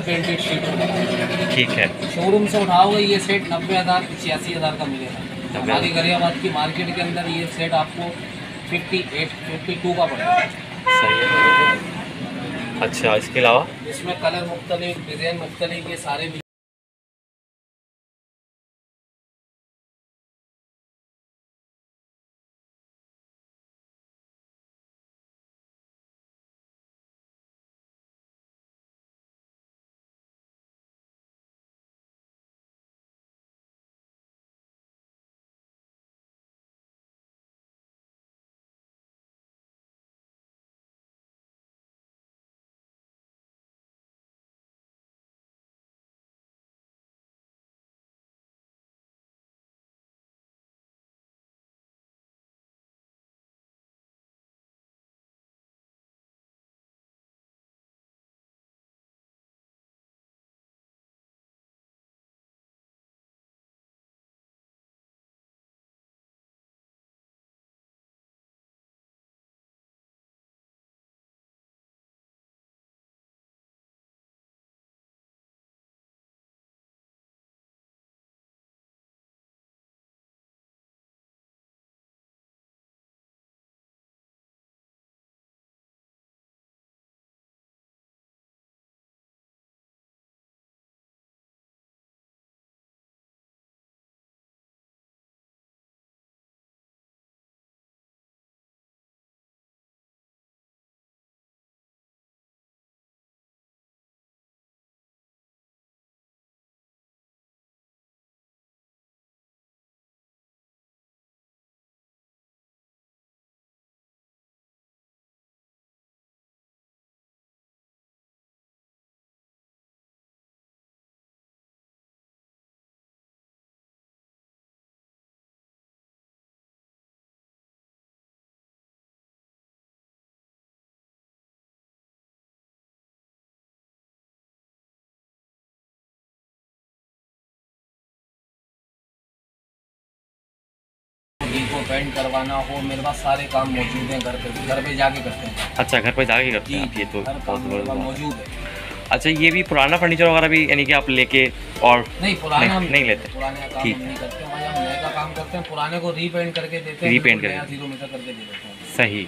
Sheet होगा। ठीक है। शोरूम से उठाओगे ये सेट नब्बे हज़ार छियासी हज़ार का मिलेगा। हमारी गरियाबाद की मार्केट के अंदर ये सेट आपको फिफ्टी एट फिफ्टी टू का पड़ेगा। सही है। अच्छा इसके अलावा? इसमें कलर मुख्तलिफ़ डिज़ाइन मुख्तलिफ़ ये सारे को पेंट करवाना हो मेरे पास सारे काम मौजूद हैं घर पे घर पे जाके करते हैं अच्छा घर पे जाके करते हैं ये तो बहुत। मौजूद है अच्छा ये भी पुराना फर्नीचर वगैरह भी यानी कि आप लेके और नहीं पुराना नहीं- हम नहीं लेते। पुराने काम ठीक। हम नहीं करते हम नए का काम करते हैं पुराने को रीपेंट करके देते हैं रीपेंट करके। ज़ीरो मीटर करके दे देते हैं सही